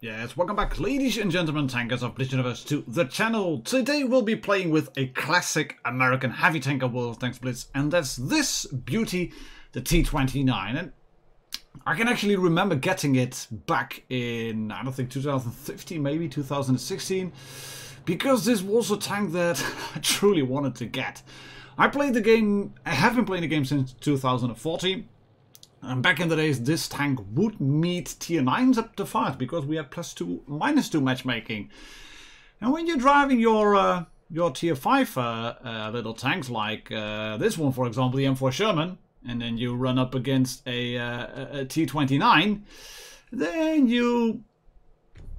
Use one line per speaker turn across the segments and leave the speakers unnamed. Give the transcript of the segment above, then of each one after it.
Yes, welcome back ladies and gentlemen tankers of Blitz Universe to the channel. Today we'll be playing with a classic American heavy tanker world thanks Blitz and that's this beauty, the T-29. And I can actually remember getting it back in, I don't think 2015, maybe 2016. Because this was a tank that I truly wanted to get. I played the game, I have been playing the game since 2014. And back in the days, this tank would meet tier 9s up to 5 because we had plus 2, minus 2 matchmaking. And when you're driving your uh, your tier 5 uh, uh, little tanks, like uh, this one for example, the M4 Sherman, and then you run up against a, uh, a T29, then you,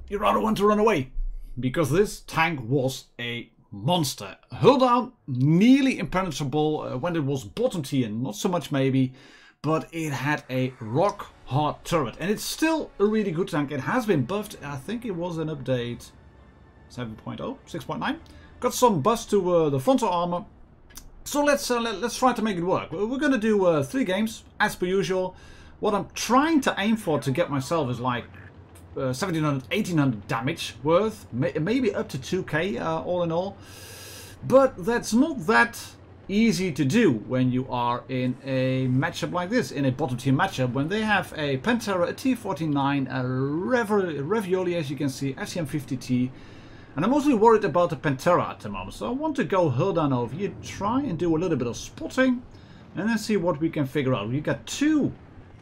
you rather want to run away. Because this tank was a monster. Hull down, nearly impenetrable uh, when it was bottom tier, not so much maybe but it had a rock hard turret. And it's still a really good tank. It has been buffed. I think it was an update 7.0, 6.9. Got some buffs to uh, the frontal armor. So let's uh, let, us try to make it work. We're going to do uh, three games, as per usual. What I'm trying to aim for to get myself is like 1700, uh, 1800 damage worth. maybe up to 2k uh, all in all. But that's not that easy to do when you are in a matchup like this, in a bottom tier matchup, when they have a Pantera, a T49, a Ravioli as you can see, FCM50T, and I'm mostly worried about the Pantera at the moment, so I want to go down over here, try and do a little bit of spotting, and then see what we can figure out. We got two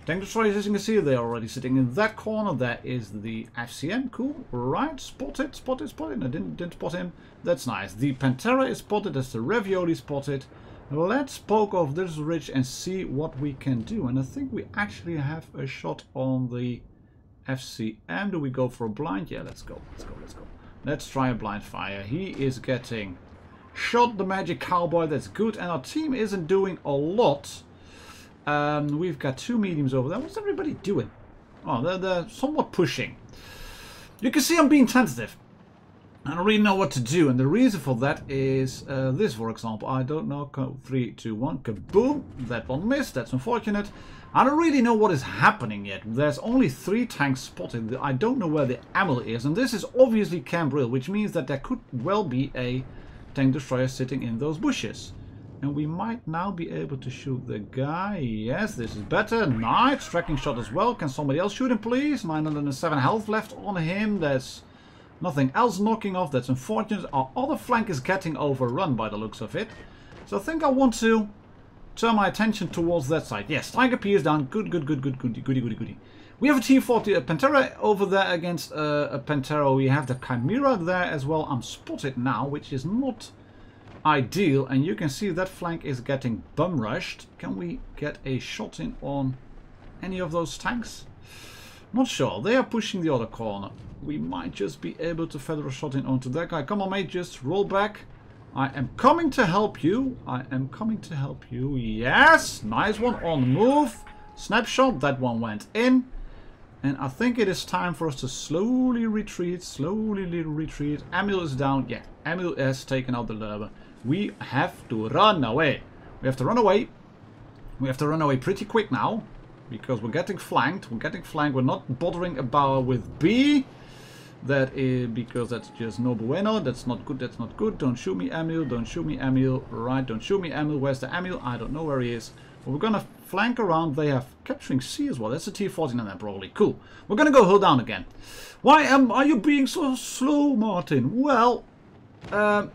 tank destroyers as you can see, they're already sitting in that corner, that is the FCM, cool, right, spotted, spotted, spotted, I didn't, didn't spot him, that's nice. The Pantera is spotted, that's the Ravioli spotted, Let's poke off this ridge and see what we can do. And I think we actually have a shot on the FCM. Do we go for a blind? Yeah, let's go. Let's go. Let's go. Let's try a blind fire. He is getting shot the magic cowboy. That's good. And our team isn't doing a lot. Um, we've got two mediums over there. What's everybody doing? Oh, they're, they're somewhat pushing. You can see I'm being tentative. I don't really know what to do, and the reason for that is uh, this, for example. I don't know. Three, two, one, kaboom! That one missed. That's unfortunate. I don't really know what is happening yet. There's only three tanks spotted. I don't know where the ammo is, and this is obviously Cambril, which means that there could well be a tank destroyer sitting in those bushes. And we might now be able to shoot the guy. Yes, this is better. Nice. Tracking shot as well. Can somebody else shoot him, please? 907 health left on him. There's Nothing else knocking off, that's unfortunate. Our other flank is getting overrun by the looks of it. So I think I want to turn my attention towards that side. Yes, Tiger P is down. Good, good, good, good, goody, goody, goody, goody. We have a T-40 a Pantera over there against uh, a Pantera. We have the Chimera there as well. I'm spotted now, which is not ideal. And you can see that flank is getting bum rushed. Can we get a shot in on any of those tanks? Not sure. They are pushing the other corner. We might just be able to feather a shot in onto that guy. Come on, mate. Just roll back. I am coming to help you. I am coming to help you. Yes. Nice one on the move. Snapshot. That one went in. And I think it is time for us to slowly retreat. Slowly little retreat. Emil is down. Yeah. Emil has taken out the Löwe. We have to run away. We have to run away. We have to run away pretty quick now because we're getting flanked. We're getting flanked. We're not bothering about with B. That is because that's just no bueno. That's not good. That's not good. Don't shoot me, Emil. Don't shoot me, Emil. Right, don't shoot me, Emil. Where's the Emil? I don't know where he is. But we're gonna flank around. They have capturing C as well. That's a T-49 then probably. Cool. We're gonna go hold down again. Why am are you being so slow, Martin? Well, uh,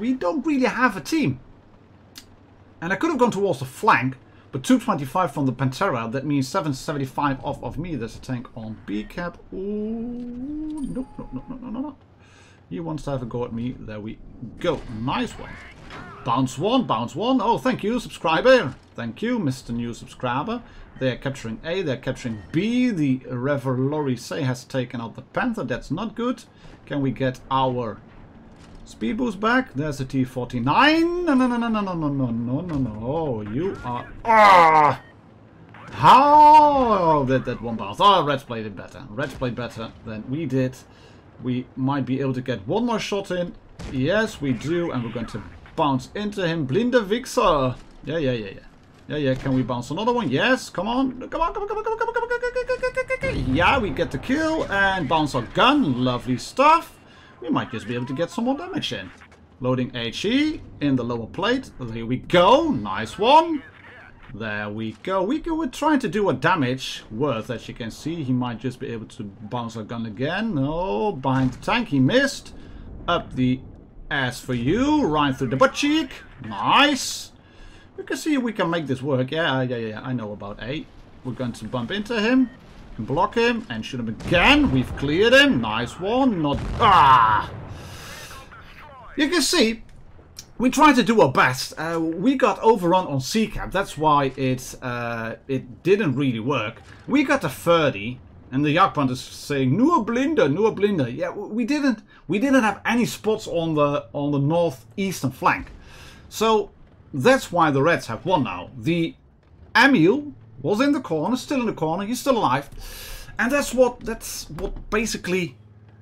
we don't really have a team. And I could have gone towards the flank, but 225 from the Pantera, that means 775 off of me. There's a tank on B cap. Ooh, no, no, no, no, no, no. He wants to have a go at me. There we go. Nice one. Bounce one, bounce one. Oh, thank you, subscriber. Thank you, Mr. New Subscriber. They're capturing A, they're capturing B. The Rever Lorry Say has taken out the Panther. That's not good. Can we get our Speed boost back. There's a T49. No, no, no, no, no, no, no, no, no, no, no. You are... Ah! How did that one bounce? Oh, Reds played it better. Reds played better than we did. We might be able to get one more shot in. Yes, we do. And we're going to bounce into him. Blinde Vixer. Yeah, yeah, yeah, yeah. Yeah, yeah, can we bounce another one? Yes, come on. Come on, come on, come on, come on, come on, come on, come on, come on. Yeah, we get the kill and bounce our gun. Lovely stuff. We might just be able to get some more damage in. Loading HE in the lower plate. There we go. Nice one. There we go. We can, we're trying to do a damage worth, as you can see. He might just be able to bounce our gun again. No, behind the tank. He missed. Up the ass for you. Right through the butt cheek. Nice. We can see we can make this work. Yeah, yeah, yeah. I know about A. We're going to bump into him. Block him. And shoot him again. We've cleared him. Nice one. Not... Ah! You can see we tried to do our best. Uh, we got overrun on C-Cap. That's why it uh, it didn't really work. We got a 30, and the Jagdpanther is saying "Nur Blinder, Nur Blinder." Yeah, we didn't we didn't have any spots on the on the northeastern flank, so that's why the Reds have won now. The Emil was in the corner, still in the corner. He's still alive, and that's what that's what basically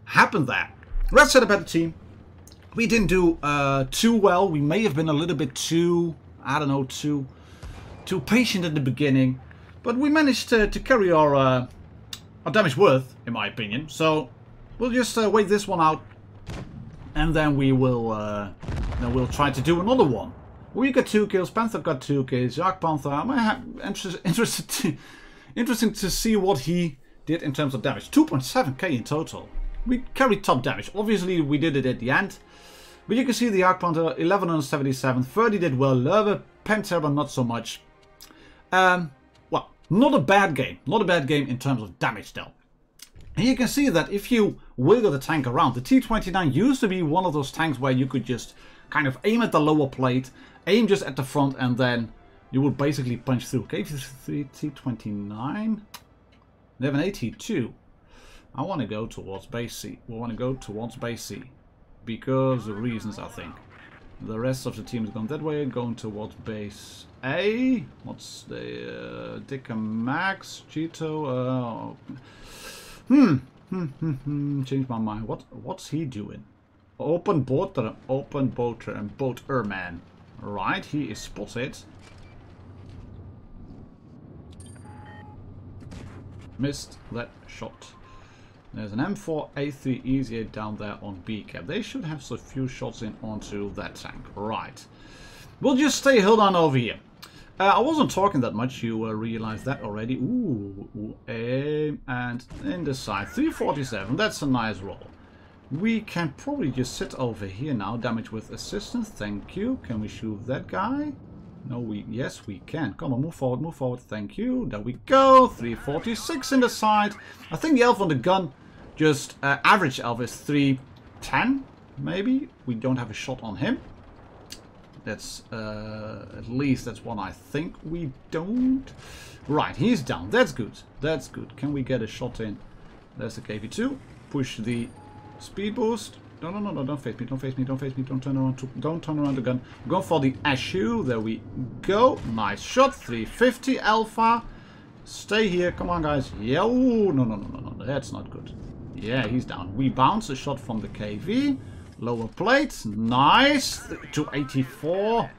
happened there. Reds had a better team we didn't do uh, too well. We may have been a little bit too, I don't know, too too patient at the beginning. But we managed to, to carry our, uh, our damage worth, in my opinion. So we'll just uh, wait this one out. And then we will uh, then we'll try to do another one. We got two kills, Panther got two kills, Jagdpanther. I'm interested, interested to, interesting to see what he did in terms of damage. 2.7k in total. We carried top damage. Obviously, we did it at the end. But you can see the Jagdpanther 1177, 30 did well, Löwe, Panthera not so much. Um, well, not a bad game, not a bad game in terms of damage though. And you can see that if you wiggle the tank around, the T-29 used to be one of those tanks where you could just kind of aim at the lower plate, aim just at the front, and then you would basically punch through. KV-3 T-29, they have an AT-2. I want to go towards base C. We want to go towards base C because of reasons, I think. The rest of the team is going that way, going towards base A. What's the... Uh, Dick and Max, Cheeto... Uh, hmm. Hmm, hmm, hmm, change my mind. What, what's he doing? Open boater, open boater and boat man. Right, he is spotted. Missed that shot. There's an M4A3 easier down there on B cap. They should have a few shots in onto that tank. Right. We'll just stay held on over here. Uh, I wasn't talking that much, you uh, realize that already. Ooh, ooh aim, and in the side. 347, that's a nice roll. We can probably just sit over here now. Damage with assistance, thank you. Can we shoot that guy? No, we, yes, we can. Come on, move forward, move forward, thank you. There we go, 346 in the side. I think the elf on the gun just uh, average Elvis 310, maybe. We don't have a shot on him. That's, uh, at least that's one I think we don't. Right, he's down. That's good. That's good. Can we get a shot in? There's the KV2. Push the speed boost. No, no, no, no, don't face me, don't face me, don't face me, don't turn around, to, don't turn around the gun. Go for the Ashu, there we go. Nice shot, 350 Alpha. Stay here, come on guys. Yo, no, no, no, no, no, that's not good. Yeah, he's down. We bounce a shot from the KV. Lower plate. Nice. 284.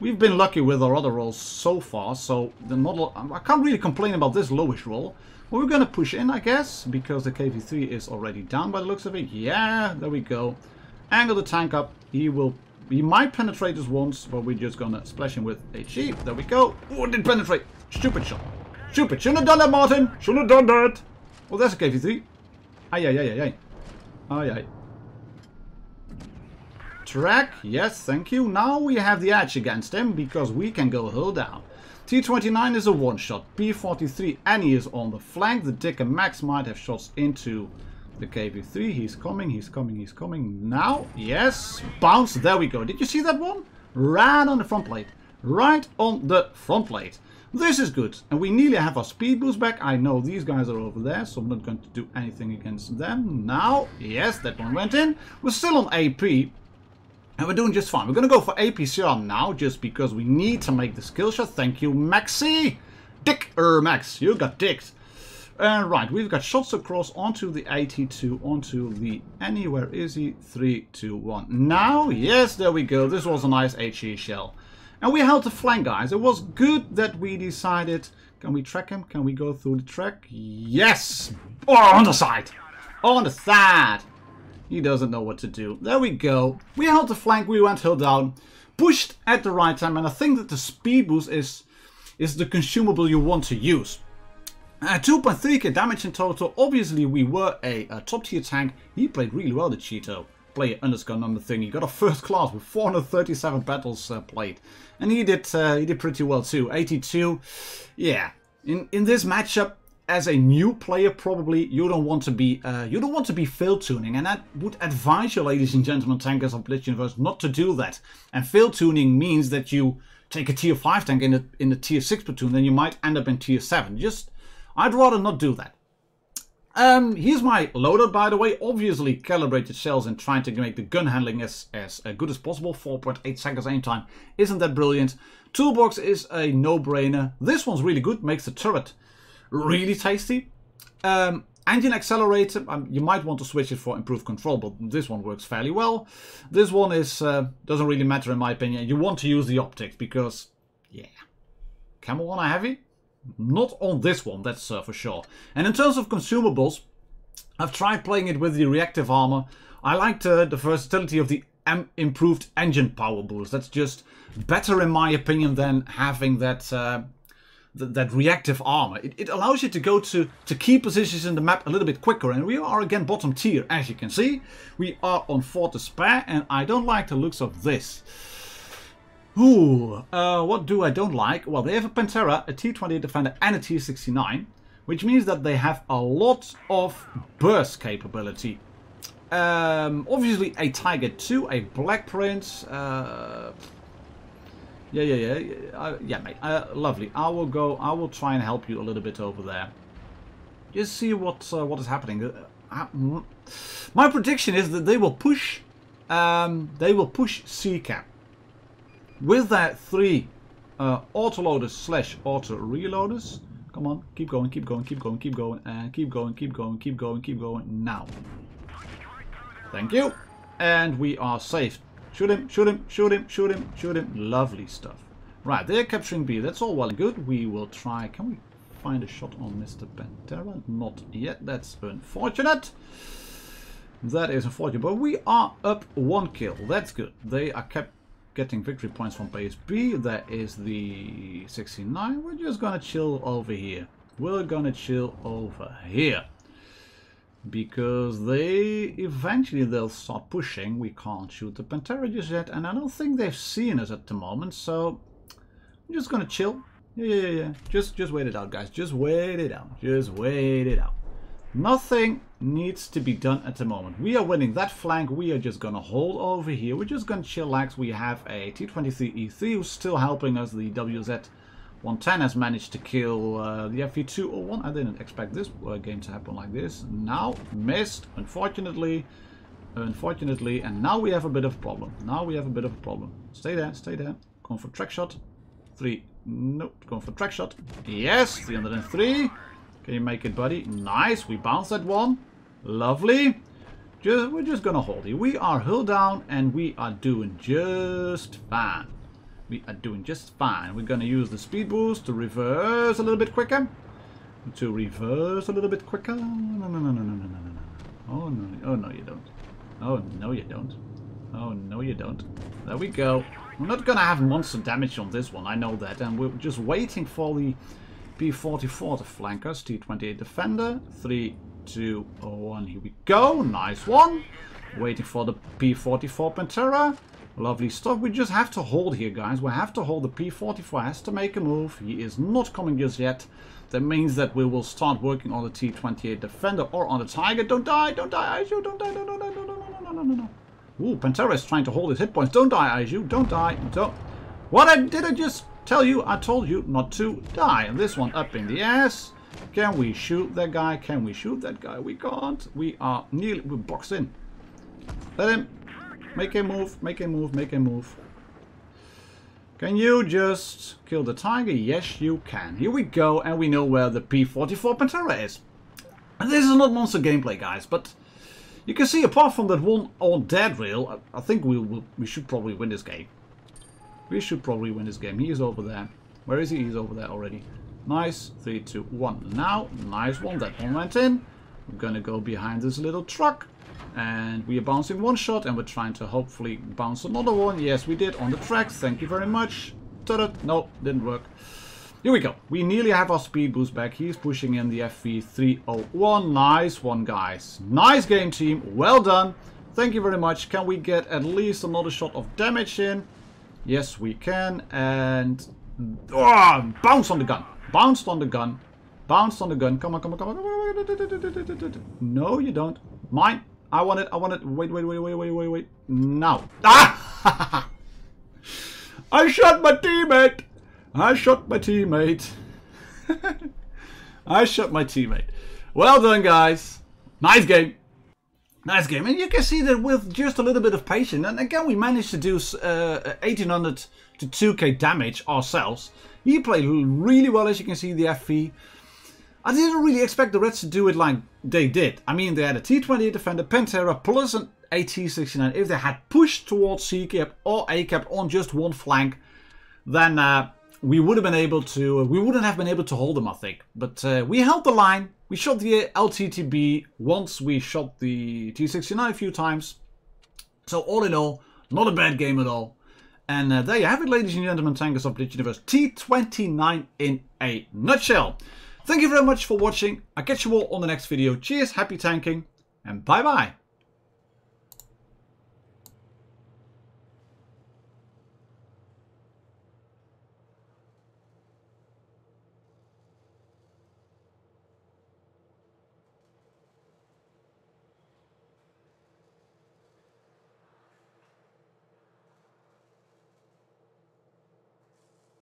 We've been lucky with our other rolls so far, so the model... I can't really complain about this lowish roll. We're going to push in, I guess, because the KV-3 is already down by the looks of it. Yeah, there we go. Angle the tank up. He will... He might penetrate us once, but we're just going to splash him with HE. There we go. Oh, it didn't penetrate. Stupid shot. Stupid. Shouldn't have done that, Martin. Shouldn't have done that. Well, there's a KV-3. Ay, ay, ay, ay, ay. Ay, ay. Track, yes, thank you. Now we have the edge against him because we can go hull down. T29 is a one-shot. P43 Annie is on the flank. The Dick and Max might have shots into the KV3. He's coming, he's coming, he's coming. Now, yes, bounce. There we go. Did you see that one? Right on the front plate. Right on the front plate. This is good. And we nearly have our speed boost back. I know these guys are over there, so I'm not going to do anything against them. Now, yes, that one went in. We're still on AP. And we're doing just fine. We're going to go for APCR now, just because we need to make the skill shot. Thank you, Maxi. Dick, er, Max, you got dicked. Uh, right, we've got shots across onto the 82, onto the anywhere is he? 3, 2, 1. Now, yes, there we go. This was a nice HE shell. And we held the flank, guys. It was good that we decided... Can we track him? Can we go through the track? Yes! Oh, on the side! On the side! He doesn't know what to do. There we go. We held the flank, we went hill down. Pushed at the right time, and I think that the speed boost is, is the consumable you want to use. Uh, 2.3k damage in total. Obviously, we were a, a, top tier tank. He played really well, the Cheeto. Player underscore number thing. He got a first class with 437 battles uh, played. And he did uh, he did pretty well too. 82. Yeah. In in this matchup, as a new player, probably you don't want to be uh, you don't want to be fail tuning, and I would advise you, ladies and gentlemen, tankers of Blitz Universe, not to do that. And fail tuning means that you take a tier five tank in a in a tier six platoon, then you might end up in tier seven. Just I'd rather not do that. Um, here's my loadout, by the way. Obviously calibrated shells and trying to make the gun handling as, as uh, good as possible. 4.8 seconds aim time. Isn't that brilliant? Toolbox is a no-brainer. This one's really good. Makes the turret really tasty. Um, engine accelerator, um, you might want to switch it for improved control, but this one works fairly well. This one is uh, doesn't really matter in my opinion. You want to use the optics because, yeah. Camel one heavy? Not on this one, that's uh, for sure. And in terms of consumables, I've tried playing it with the reactive armor. I liked uh, the versatility of the improved engine power boost. That's just better in my opinion than having that uh, th that reactive armor. It, it, allows you to go to, to key positions in the map a little bit quicker. And we are again bottom tier, as you can see. We are on Fort Despair, and I don't like the looks of this. Ooh, uh, what do I don't like? Well, they have a Pantera, a T-28 Defender and a T-69, which means that they have a lot of burst capability. Um, obviously a Tiger 2, a Black Prince, uh, yeah, yeah, yeah, yeah, uh, yeah mate, uh, lovely. I will go, I will try and help you a little bit over there. Just see what uh, what is happening. Uh, my prediction is that they will push, um, they will push C-cap with that three uh, autoloaders slash auto reloaders. Come on, keep going, keep going, keep going, keep going, and keep going, keep going, keep going, keep going, now. Thank you. And we are safe. Shoot him, shoot him, shoot him, shoot him, shoot him. Lovely stuff. Right, they're capturing B. That's all well and good. We will try. Can we find a shot on Mr. Pantera? Not yet. That's unfortunate. That is unfortunate. But we are up one kill. That's good. They are kept getting victory points from base B. That is the 69. We're just gonna chill over here. We're gonna chill over here. Because they eventually they'll start pushing. We can't shoot the Pantera just yet. And I don't think they've seen us at the moment. So I'm just gonna chill. Yeah, yeah, yeah. Just just wait it out, guys. Just wait it out. Just wait it out. Nothing needs to be done at the moment. We are winning that flank. We are just to hold over here. We're just to chillax. We have a T-23E3 who's still helping us. The WZ-110 has managed to kill uh, the FV-201. I didn't expect this uh, game to happen like this. Now, missed, unfortunately. Unfortunately, and now we have a bit of a problem. Now we have a bit of a problem. Stay there, stay there. Going for track shot. Three. Nope, going for track shot. Yes, 303. Can you make it, buddy? Nice. We bounced that one. Lovely. Just, we're just to hold it. We are hull down and we are doing just fine we are doing just fine. We're going to use the speed boost to reverse a little bit quicker. To reverse a little bit quicker. No, no, no, no, no, no, no, no. Oh, no, oh, no, you don't. Oh, no, you don't. Oh, no, you don't. There we go. We're not going to have monster damage on this one, I know that. And we're just waiting for the P-44 to flank us. T-28 Defender. 3, 2, 1, here we go. Nice one. Waiting for the P-44 Pantera. Lovely stuff. We just have to hold here, guys. We have to hold. The P44 has to make a move. He is not coming just yet. That means that we will start working on the T28 Defender or on the Tiger. Don't die. Don't die, Aiju. Don't die. No, no, no, no, no, no, no, no, no, no. Ooh, Pantera is trying to hold his hit points. Don't die, Aiju. Don't die. Don't. What I did I just Tell you, I told you not to die. And this one up in the ass. Can we shoot that guy? Can we shoot that guy? We can't. We are nearly we're boxed in. Let him make a move, make a move, make a move. Can you just kill the tiger? Yes, you can. Here we go, and we know where the P-44 Pantera is. This is not monster gameplay, guys, but you can see apart from that one on dead rail, I think we will, we should probably win this game. We should probably win this game. He is over there. Where is he? He's over there already. Nice. Three, two, one. Now, nice one. That one went in. We're gonna go behind this little truck. And we are bouncing one shot and we're trying to hopefully bounce another one. Yes, we did on the tracks. Thank you very much. Ta-da. No, didn't work. Here we go. We nearly have our speed boost back. He's pushing in the FV301. Nice one, guys. Nice game, team. Well done. Thank you very much. Can we get at least another shot of damage in? Yes, we can. And... Oh, bounce on the gun. Bounced on the gun. Bounced on the gun. Come on, come on, come on. No, you don't. Mine. I want it. I want it. Wait, wait, wait, wait, wait, wait, wait. Now. Ah! I shot my teammate. I shot my teammate. I shot my teammate. Well done, guys. Nice game. Nice game. And you can see that with just a little bit of patience, and again, we managed to do uh, 1800 to 2k damage ourselves. He played really well, as you can see, the FV. I didn't really expect the Reds to do it like they did. I mean, they had a T-28 Defender, Pantera, plus an AT-69. If they had pushed towards C-cap or A-cap on just one flank, then uh, we would have been able to, we wouldn't have been able to hold them, I think. But uh, we held the line. We shot the LTTB once. We shot the T69 a few times. So all in all, not a bad game at all. And uh, there you have it, ladies and gentlemen, Tankers of Blitz Universe T29 in a nutshell. Thank you very much for watching. I'll catch you all on the next video. Cheers, happy tanking, and bye-bye.